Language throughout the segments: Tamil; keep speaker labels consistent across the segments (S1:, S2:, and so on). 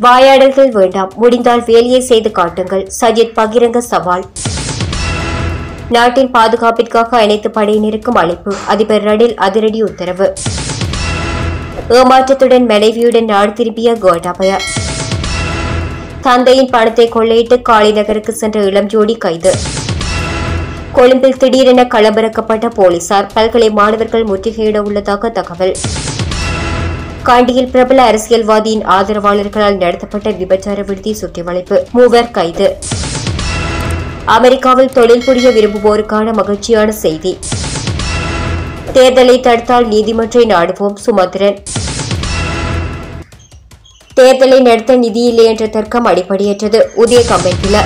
S1: வாயாடல்கள் வேண்டாம். முடிந்தால் வேலையை செய்து காட்டுங்கள். சஜித் பகிரங்க சவால். நாட்டின் பாதுகாப்பிற்காக அனைத்து படையினருக்கும் அழைப்பு. அதிபர் ரணில் அதிரடி உத்தரவு. ஏமாற்றத்துடன் மனைவியுடன் நாடு திரும்பிய கோட்டாபய. தந்தையின் பணத்தை கொள்ளையிட்டு காளி நகருக்கு சென்ற இளம் ஜோடி கைது. கொழும்பில் திடீரென களமிறக்கப்பட்ட போலீசார். பல்கலை மாணவர்கள் முற்றுகையிட உள்ளதாக தகவல். காண்டியில் பிரபல அரசியல்வாதியின் ஆதரவாளர்களால் நடத்தப்பட்ட விபச்சார விடுதி சுற்றிவளைப்பு. மூவர் கைது. அமெரிக்காவில் தொழில் புரிய விரும்புவோருக்கான மகிழ்ச்சியான செய்தி. தேர்தலை தடுத்தால் நீதிமன்றை நாடுவோம் சுமந்திரன் தேர்தலை நடத்த நிதியில்லை என்ற தர்க்கம் அடிப்படையற்றது. உதய கம்பெனில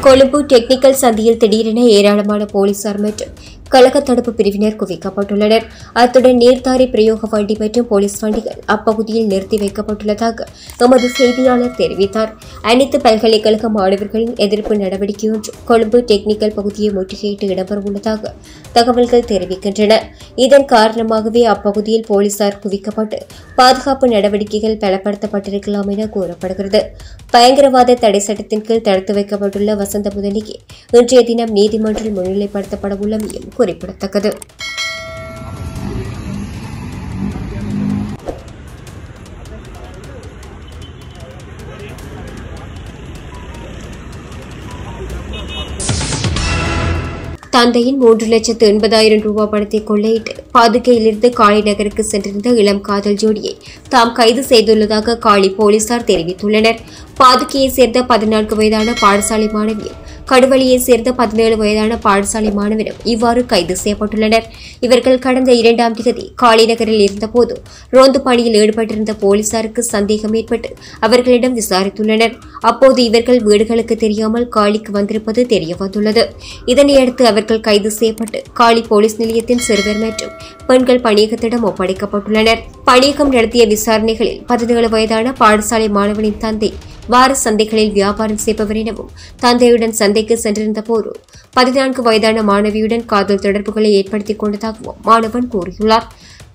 S1: கொழும்பு டெக்னிக்கல் சந்தியில் திடீரென ஏராளமான போலீசார் மற்றும் கழக தடுப்பு பிரிவினர் குவிக்கப்பட்டுள்ளனர். அத்துடன் நீர்த்தாரி பிரயோக வண்டி மற்றும் போலீஸ் வண்டிகள் அப்பகுதியில் நிறுத்தி வைக்கப்பட்டுள்ளதாக எமது செய்தியாளர் தெரிவித்தார். அனைத்து பல்கலைக்கழக மாணவர்களின் எதிர்ப்பு நடவடிக்கை ஒன்று கொழும்பு டெக்னிக்கல் பகுதியை முற்றுகையிட்டு இடம்பெறவுள்ளதாக தகவல்கள் தெரிவிக்கின்றன. இதன் காரணமாகவே அப்பகுதியில் போலீசார் குவிக்கப்பட்டு பாதுகாப்பு நடவடிக்கைகள் பலப்படுத்தப்பட்டிருக்கலாம் என கூறப்படுகிறது. பயங்கரவாத தடை சட்டத்தின் கீழ் தடுத்து வைக்கப்பட்டுள்ள வசந்த முதலிக்கு இன்றைய தினம் நீதிமன்றில் முன்னிலைப்படுத்தப்பட உள்ளமையும் குறிப்பிடத்தக்கது. தந்தையின் மூன்று லட்சத்து எண்பதாயிரம் ரூபாய் பணத்தை கொள்ளையிட்டு பாதுகையிலிருந்து காளி நகருக்கு சென்றிருந்த இளம் காதல் ஜோடியை தாம் கைது செய்துள்ளதாக காளி போலீசார் தெரிவித்துள்ளனர். பாதுகையைச் சேர்ந்த பதினான்கு வயதான பாடசாலை மாணவியும் கடுவழியைச் சேர்ந்த பதினேழு வயதான பாடசாலை மாணவரும் இவ்வாறு கைது செய்யப்பட்டுள்ளனர். இவர்கள் கடந்த இரண்டாம் தேதி காளி நகரில் இருந்தபோது ரோந்து பணியில் ஈடுபட்டிருந்த போலீசாருக்கு சந்தேகம் ஏற்பட்டு அவர்களிடம் விசாரித்துள்ளனர். அப்போது இவர்கள் வீடுகளுக்கு தெரியாமல் காளிக்கு வந்திருப்பது தெரியவந்துள்ளது. இதனையடுத்து அவர்கள் கைது செய்யப்பட்டு காளி போலீஸ் நிலையத்தின் சிறுவர் மற்றும் பெண்கள் பணியகத்திடம் ஒப்படைக்கப்பட்டுள்ளனர். பணியகம் நடத்திய விசாரணைகளில் பதினேழு வயதான பாடசாலை மாணவனின் தந்தை வார சந்தைகளில் வியாபாரம் செய்பவர் எனவும் தந்தையுடன் சந்தைக்கு சென்றிருந்த போது பதினான்கு வயதான மாணவியுடன் காதல் தொடர்புகளை ஏற்படுத்திக் கொண்டதாகவும் மாணவன் கூறியுள்ளார்.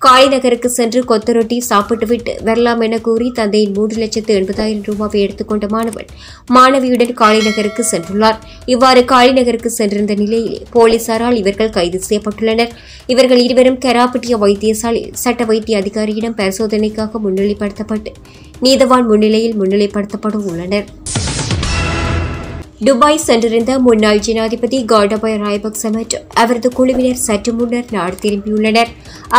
S1: காளி நகருக்கு சென்று கொத்து ரொட்டி சாப்பிட்டுவிட்டு வரலாம் என கூறி தந்தையின் மூன்று லட்சத்து எண்பதாயிரம் ரூபாவை எடுத்துக்கொண்ட மாணவன் மாணவியுடன் காளி நகருக்கு சென்றுள்ளார். இவ்வாறு காளி நகருக்கு சென்றிருந்த நிலையில் போலீசாரால் இவர்கள் கைது செய்யப்பட்டுள்ளனர். இவர்கள் இருவரும் கெராப்பட்டிய வைத்தியசாலையில் சட்ட வைத்திய அதிகாரியிடம் பரிசோதனைக்காக முன்னிலைப்படுத்தப்பட்டு நீதவான் முன்னிலையில் முன்னிலைப்படுத்தப்பட உள்ளனர் துபாய் சென்றிருந்த முன்னாள் ஜனாதிபதி கோடபாய் ராயபக்ச மற்றும் அவரது குழுவினர் சற்று முன்னர் நாடு திரும்பியுள்ளனர்.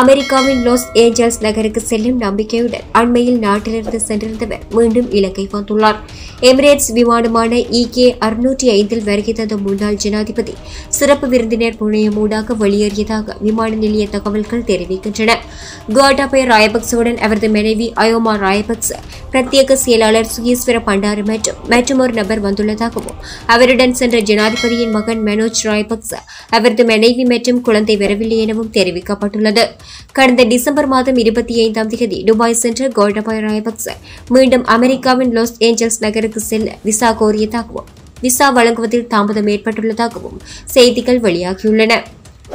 S1: அமெரிக்காவின் லாஸ் ஏஞ்சல்ஸ் நகருக்கு செல்லும் நம்பிக்கையுடன் அண்மையில் நாட்டிலிருந்து சென்றிருந்தவர் மீண்டும் இலங்கை வந்துள்ளார் எமிரேட்ஸ் விமானமான இகே அறுநூற்றி ஐந்தில் வருகை தந்த முன்னாள் ஜனாதிபதி சிறப்பு விருந்தினர் முனையமூடாக வெளியேறியதாக விமான நிலைய தகவல்கள் தெரிவிக்கின்றன. கோட்டாபய ராயபக்சவுடன் அவரது மனைவி அயோமா ராயபக்ச பிரத்யேக செயலாளர் சுகீஸ்வர பண்டாரு மற்றும் ஒரு நபர் வந்துள்ளதாகவும் அவருடன் சென்ற ஜனாதிபதியின் மகன் மனோஜ் ராயபக்ச அவரது மனைவி மற்றும் குழந்தை வரவில்லை எனவும் தெரிவிக்கப்பட்டுள்ளது. கடந்த டிசம்பர் மாதம் இருபத்தி ஐந்தாம் தேதி துபாய் சென்ற கோட்டபாய ராயபக்ச மீண்டும் அமெரிக்காவின் லாஸ் ஏஞ்சல்ஸ் நகருக்கு செல்ல விசா கோரியதாகவும் விசா வழங்குவதில் தாமதம் ஏற்பட்டுள்ளதாகவும் செய்திகள் வெளியாகியுள்ளன.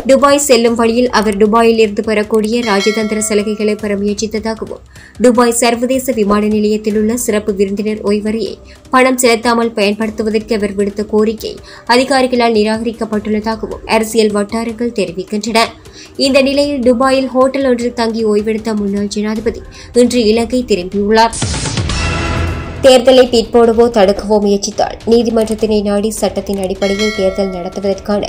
S1: துபாய் செல்லும் வழியில் அவர் துபாயில் இருந்து பெறக்கூடிய ராஜதந்திர சலுகைகளை பெற முயற்சித்ததாகவும் துபாய் சர்வதேச விமான நிலையத்தில் உள்ள சிறப்பு விருந்தினர் ஓய்வறையை பணம் செலுத்தாமல் பயன்படுத்துவதற்கு அவர் விடுத்த கோரிக்கை அதிகாரிகளால் நிராகரிக்கப்பட்டுள்ளதாகவும் அரசியல் வட்டாரங்கள் தெரிவிக்கின்றன. இந்த நிலையில் துபாயில் ஹோட்டல் ஒன்றில் தங்கி ஓய்வெடுத்த முன்னாள் ஜனாதிபதி இன்று இலங்கை திரும்பியுள்ளார். தேர்தலை பிற்போடவோ தடுக்கவோ முயற்சித்தால் நீதிமன்றத்தினை நாடி சட்டத்தின் அடிப்படையில் தேர்தல் நடத்துவதற்கான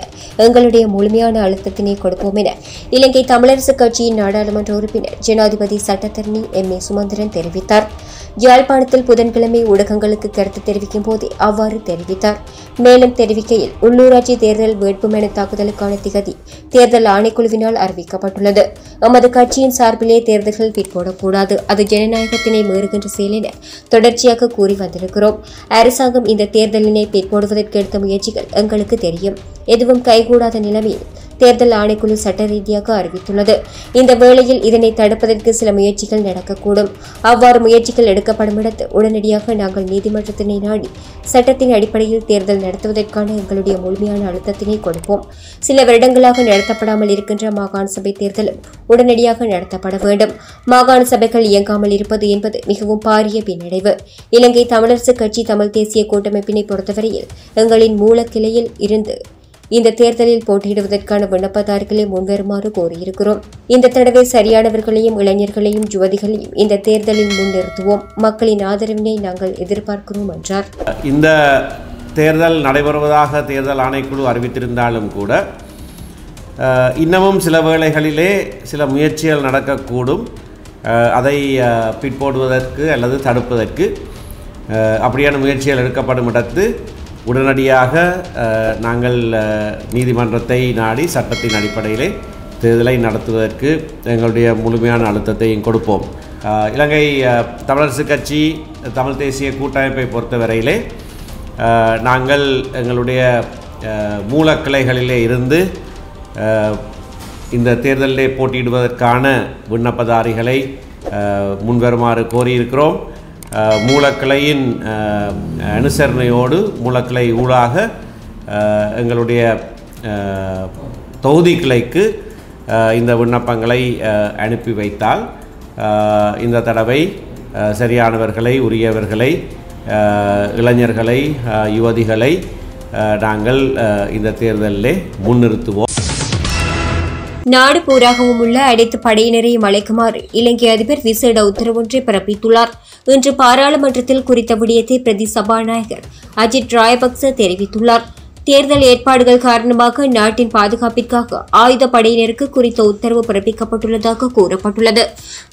S1: எங்களுடைய முழுமையான அழுத்தத்தினை கொடுப்போம் என இலங்கை தமிழரசுக் கட்சியின் நாடாளுமன்ற உறுப்பினர் ஜனாதிபதி சட்டத்தரணி எம் ஏ சுமந்திரன் தெரிவித்தார். யாழ்ப்பாணத்தில் புதன்கிழமை ஊடகங்களுக்கு கருத்து தெரிவிக்கும் போதே அவ்வாறு தெரிவித்தார். மேலும் தெரிவிக்கையில் உள்ளூராட்சி தேர்தல் வேட்புமனு தாக்குதலுக்கான திகதி தேர்தல் ஆணைக்குழுவினால் அறிவிக்கப்பட்டுள்ளது. எமது கட்சியின் சார்பிலே தேர்தல்கள் பிற்போடக்கூடாது. அது ஜனநாயகத்தினை மீறுகின்ற செயல் என தொடர்ச்சியாக கூறி வந்திருக்கிறோம். அரசாங்கம் இந்த தேர்தலினை பிற்போடுவதற்கு எடுத்த முயற்சிகள் எங்களுக்கு தெரியும். எதுவும் கைகூடாத நிலைமையில் தேர்தல் ஆணைக்குழு சட்ட ரீதியாக அறிவித்துள்ளது. இந்த வேளையில் இதனை தடுப்பதற்கு சில முயற்சிகள் நடக்கக்கூடும். அவ்வாறு முயற்சிகள் எடுக்கப்படும் இடத்து உடனடியாக நாங்கள் நீதிமன்றத்தினை நாடி சட்டத்தின் அடிப்படையில் தேர்தல் நடத்துவதற்கான எங்களுடைய முழுமையான அழுத்தத்தினை கொடுப்போம். சில வருடங்களாக நடத்தப்படாமல் இருக்கின்ற மாகாண சபை தேர்தலும் உடனடியாக நடத்தப்பட வேண்டும். மாகாண சபைகள் இயங்காமல் இருப்பது என்பது மிகவும் பாரிய பின்னடைவு. இலங்கை தமிழரசு கட்சி தமிழ் தேசிய கூட்டமைப்பினை பொறுத்தவரையில் எங்களின் மூலக்கிளையில் இருந்து இந்த தேர்தலில் போட்டியிடுவதற்கான விண்ணப்பதாரர்களை முன்வருமாறு கோரியிருக்கிறோம். இந்த தடவை சரியானவர்களையும் இளைஞர்களையும் யுவதிகளையும் இந்த தேர்தலில் முன்னிறுத்துவோம். மக்களின் ஆதரவினை நாங்கள் எதிர்பார்க்கிறோம் என்றார்.
S2: இந்த தேர்தல் நடைபெறுவதாக தேர்தல் ஆணைக்குழு அறிவித்திருந்தாலும் கூட இன்னமும் சில வேளைகளிலே சில முயற்சிகள் நடக்கக்கூடும். அதை பிற்போடுவதற்கு அல்லது தடுப்பதற்கு அப்படியான முயற்சிகள் எடுக்கப்படும் இடத்து உடனடியாக நாங்கள் நீதிமன்றத்தை நாடி சட்டத்தின் அடிப்படையிலே தேர்தலை நடத்துவதற்கு எங்களுடைய முழுமையான அழுத்தத்தையும் கொடுப்போம். இலங்கை தமிழரசு கட்சி தமிழ் தேசிய கூட்டமைப்பை பொறுத்தவரையிலே நாங்கள் எங்களுடைய மூலக்கிளைகளிலே இருந்து இந்த தேர்தலிலே போட்டியிடுவதற்கான விண்ணப்பதாரிகளை முன்வருமாறு கோரியிருக்கிறோம். மூலக்கிளையின் அனுசரணையோடு மூலக்கிளை ஊடாக எங்களுடைய தொகுதி கிளைக்கு இந்த விண்ணப்பங்களை அனுப்பி வைத்தால் இந்த தடவை சரியானவர்களை உரியவர்களை இளைஞர்களை யுவதிகளை நாங்கள் இந்த தேர்தலிலே முன்னிறுத்துவோம்.
S1: நாடு பூராகவும் உள்ள அனைத்து படையினரையும் அழைக்குமாறு இலங்கை அதிபர் விசேட உத்தரவொன்றை பிறப்பித்துள்ளார். இன்று பாராளுமன்றத்தில் குறித்த விடயத்தை பிரதி சபாநாயகர் அஜித் ராயபக்ச தெரிவித்துள்ளார். தேர்தல் ஏற்பாடுகள் காரணமாக நாட்டின் பாதுகாப்பிற்காக ஆயுத படையினருக்கு குறித்த உத்தரவு பிறப்பிக்கப்பட்டுள்ளதாக கூறப்பட்டுள்ளது.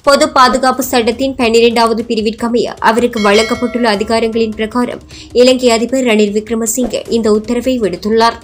S1: பொது பாதுகாப்பு சட்டத்தின் பன்னிரெண்டாவது பிரிவிற்கமைய அவருக்கு வழங்கப்பட்டுள்ள அதிகாரங்களின் பிரகாரம் இலங்கை அதிபர் ரணில் விக்ரமசிங்கே இந்த உத்தரவை விடுத்துள்ளார்.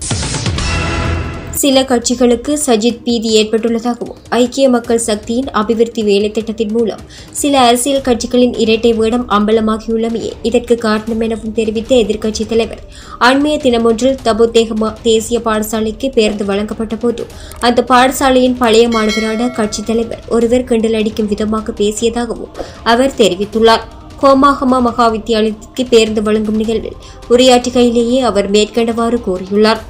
S1: சில கட்சிகளுக்கு சஜித் பீதி ஏற்பட்டுள்ளதாகவும் ஐக்கிய மக்கள் சக்தியின் அபிவிருத்தி வேலை திட்டத்தின் மூலம் சில அரசியல் கட்சிகளின் இரட்டை வேடம் அம்பலமாகியுள்ளமையே இதற்கு காரணம் எனவும் தெரிவித்த எதிர்க்கட்சித் தலைவர். அண்மைய தினமொன்றில் தபோத்தேகமா தேசிய பாடசாலைக்கு பேருந்து வழங்கப்பட்ட போது அந்த பாடசாலையின் பழைய மாணவரான கட்சித் தலைவர் ஒருவர் கிண்டல் அடிக்கும் விதமாக பேசியதாகவும் அவர் தெரிவித்துள்ளார். கோமாகமா மகா வித்தியாலயத்திற்கு பேருந்து வழங்கும் நிகழ்வில் உரையாற்றுகையிலேயே அவர் மேற்கண்டவாறு கூறியுள்ளார்.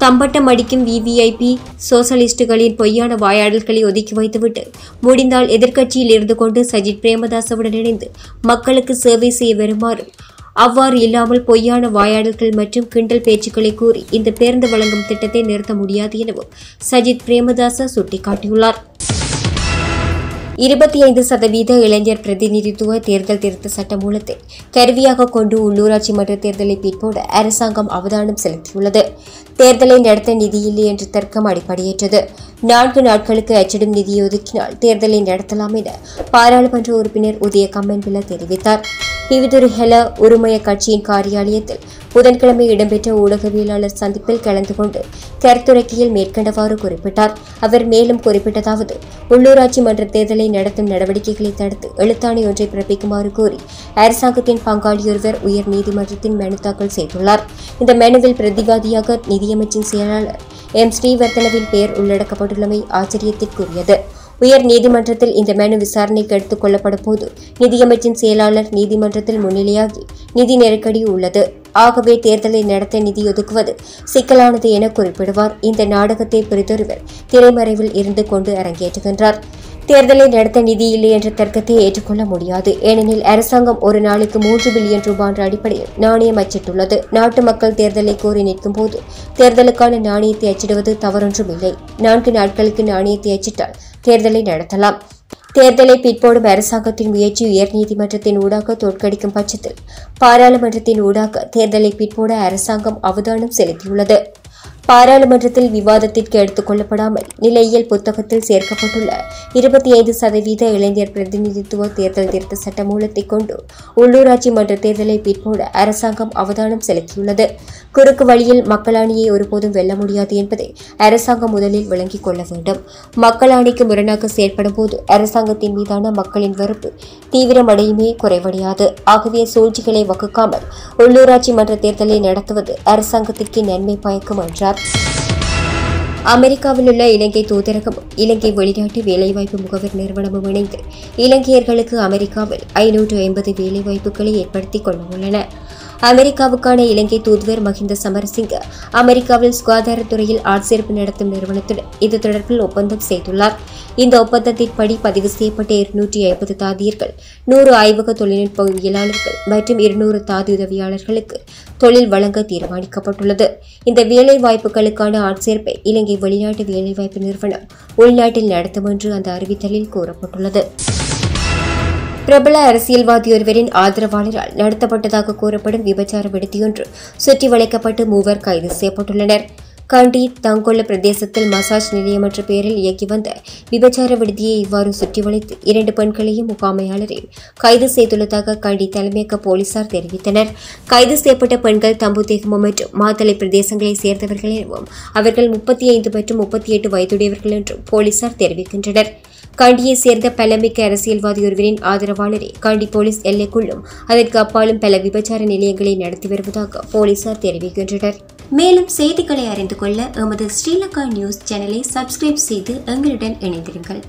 S1: தம்பட்டம் அடிக்கும் விவிஐபி சோசலிஸ்டுகளின் பொய்யான வாயாடல்களை ஒதுக்கி வைத்துவிட்டு முடிந்தால் எதிர்க்கட்சியில் இருந்து கொண்டு சஜித் பிரேமதாசவுடன் இணைந்து மக்களுக்கு சேவை செய்ய வருமாறு அவ்வாறு இல்லாமல் பொய்யான வாயாடல்கள் மற்றும் கிண்டல் பேச்சுக்களை கூறி இந்த பேருந்து வழங்கும் திட்டத்தை நிறுத்த முடியாது எனவும் சஜித் பிரேமதாச சுட்டிக்காட்டியுள்ளார். இருபத்தி ஐந்து சதவீத இளைஞர் பிரதிநிதித்துவ தேர்தல் திருத்த சட்ட மூலத்தை கருவியாக கொண்டு உள்ளூராட்சி மன்ற தேர்தலை பிற்போட அரசாங்கம் அவதானம் செலுத்தியுள்ளது. தேர்தலை நடத்த நிதியில்லை என்ற தர்க்கம் அடிப்படையற்றது. நான்கு நாட்களுக்கு அச்சிடும் நிதியை ஒதுக்கினால் தேர்தலை நடத்தலாம் என பாராளுமன்ற உறுப்பினர் உதய கம்மன்பில தெரிவித்தார். பிவிதுரு ஹெல உரிமைய கட்சியின் காரியாலயத்தில் புதன்கிழமை இடம்பெற்ற ஊடகவியலாளர் சந்திப்பில் கலந்து கொண்டு கருத்துரைக்கையில் மேற்கண்டவாறு குறிப்பிட்டார். அவர் மேலும் குறிப்பிட்டதாவது உள்ளூராட்சி மன்ற தேர்தலை நடத்தும் நடவடிக்கைகளை தடுத்து எழுத்தாணி ஒன்றை பிறப்பிக்குமாறு கோரி அரசாங்கத்தின் பங்காளியொருவர் உயர் நீதிமன்றத்தின் மனு தாக்கல் செய்துள்ளார். இந்த மனுவில் பிரதிவாதியாக நிதியமைச்சின் செயலாளர் எம். ஸ்ரீவர்த்தனவின் பெயர் உள்ளடக்கப்பட்டுள்ளமை ஆச்சரியத்திற்குரியது. உயர் நீதிமன்றத்தில் இந்த மனு விசாரணைக்கு எடுத்துக் கொள்ளப்படும் போது நிதியமைச்சின் செயலாளர் நீதிமன்றத்தில் முன்னிலையாகி நிதி நெருக்கடி உள்ளது. ஆகவே தேர்தலை நடத்த நிதி ஒதுக்குவது சிக்கலானது என குறிப்பிடுவார். இந்த நாடகத்தை பிரிதொருவர் திரைமறைவில் இருந்து கொண்டு அரங்கேற்றுகின்றார். தேர்தலை நடத்த நிதி இல்லை என்ற தர்க்கத்தை ஏற்றுக்கொள்ள முடியாது. ஏனெனில் அரசாங்கம் ஒரு நாளைக்கு மூன்று பில்லியன் ரூபாய் என்ற அடிப்படையில் நாணயம் அச்சிட்டுள்ளது. நாட்டு மக்கள் தேர்தலை கோரி நிற்கும் போது தேர்தலுக்கான நாணயத்தை அச்சிடுவது தவறொன்றும் இல்லை. நான்கு நாட்களுக்கு நாணயத்தை அச்சிட்டால் தேர்தலை நடத்தலாம். தேர்தலை பிற்போடும் அரசாங்கத்தின் முயற்சி உயர்நீதிமன்றத்தின் ஊடாக தோற்கடிக்கும் பட்சத்தில் பாராளுமன்றத்தின் ஊடாக தேர்தலை பிற்போட அரசாங்கம் அவதானம் செலுத்தியுள்ளது. பாராளுமன்றத்தில் விவாதத்திற்கு எடுத்துக் கொள்ளப்படாமல் நிலையியல் புத்தகத்தில் சேர்க்கப்பட்டுள்ள இருபத்தி ஐந்து சதவீத இளைஞர் பிரதிநிதித்துவ தேர்தல் திருத்த சட்ட மூலத்தை கொண்டு உள்ளூராட்சி மன்ற தேர்தலை பிற்போட அரசாங்கம் அவதானம் செலுத்தியுள்ளது. குறுக்கு வழியில் மக்களாணியை ஒருபோதும் வெல்ல முடியாது என்பதை அரசாங்கம் முதலில் விளங்கிக் கொள்ள வேண்டும். மக்களாணிக்கு முரணாக செயற்படும் போது அரசாங்கத்தின் மீதான மக்களின் வெறுப்பு தீவிரமடையுமே குறைவடையாது. ஆகவே சூழ்ச்சிகளை வகுக்காமல் உள்ளூராட்சி மன்ற தேர்தலை நடத்துவது அரசாங்கத்திற்கு நன்மை பயக்கும் என்றார். அமெரிக்காவில் உள்ள இலங்கை தூதரகமும் இலங்கை வெளிநாட்டு வேலைவாய்ப்பு முகவர் நிறுவனமும் இணைந்து இலங்கையர்களுக்கு அமெரிக்காவில் ஐநூற்று ஐம்பது வேலைவாய்ப்புகளை ஏற்படுத்திக் கொள்ள உள்ளன. அமெரிக்காவுக்கான இலங்கை தூதுவர் மஹிந்த சமரசிங்க அமெரிக்காவில் சுகாதாரத்துறையில் ஆட்சேர்ப்பு நடத்தும் நிறுவனத்துடன் இது தொடர்பில் ஒப்பந்தம் செய்துள்ளார். இந்த ஒப்பந்தத்தின்படி பதிவு செய்யப்பட்ட இருநூற்றி ஐம்பது தாதியர்கள் நூறு ஆய்வக தொழில்நுட்ப உயிலாளர்கள் மற்றும் இருநூறு தாதி உதவியாளர்களுக்கு தொழில் வழங்க தீர்மானிக்கப்பட்டுள்ளது. இந்த வேலை வாய்ப்புகளுக்கான ஆட்சேர்ப்பை இலங்கை வெளிநாட்டு வேலைவாய்ப்பு நிறுவனம் உள்நாட்டில் நடத்தும் என்று அந்த அறிவித்தலில் கூறப்பட்டுள்ளது. பிரபல அரசியல்வாதி ஒருவரின் ஆதரவாளரால் நடத்தப்பட்டதாக கூறப்படும் விபச்சார விடுதியொன்று சுற்றி வளைக்கப்பட்டு மூவர் கைது செய்யப்பட்டுள்ளனர். கண்டி தங்கொள்ள பிரதேசத்தில் மசாஜ் நிலையம் என்ற பெயரில் இயக்கி வந்த விபச்சார விடுதியை இவ்வாறு சுற்றி வளைத்து இரண்டு பெண்களையும் முகாமையாளரையும் கைது செய்துள்ளதாக கண்டி தலைமையக போலீசார் தெரிவித்தனர். கைது செய்யப்பட்ட பெண்கள் தம்புதேகம மற்றும் மாத்தலை பிரதேசங்களைச் சேர்ந்தவர்கள் எனவும் அவர்கள் முப்பத்தி ஐந்து மற்றும் முப்பத்தி எட்டு வயதுடையவர்கள் என்றும் போலீசார் தெரிவிக்கின்றனர். கண்டியை சேர்ந்த பலமிக்க அரசியல்வாதி ஒருவரின் ஆதரவாளரே கண்டி போலீஸ் எல்லைக்குள்ளும் அதற்கு அப்பாலும் பல விபச்சார நிலையங்களை நடத்தி வருவதாக போலீசார் தெரிவிக்கின்றனர். மேலும் செய்திகளை அறிந்து கொள்ள எமது ஸ்ரீலங்கா நியூஸ் சேனலை சப்ஸ்கிரைப் செய்து எங்களுடன் இணைந்திருங்கள்.